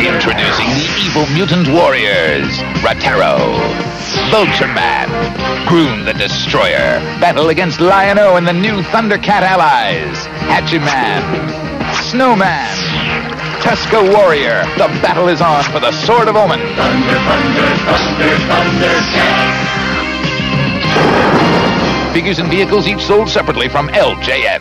Introducing the evil mutant warriors, Ratar-O, Vulture-Man, Grune the Destroyer, battle against Lion-O and the new Thundercat allies, Hachiman, Snowman, Tuska Warrior. The battle is on for the Sword of Omen. Thunder, thunder, thunder, thunder! Figures and vehicles each sold separately from LJN.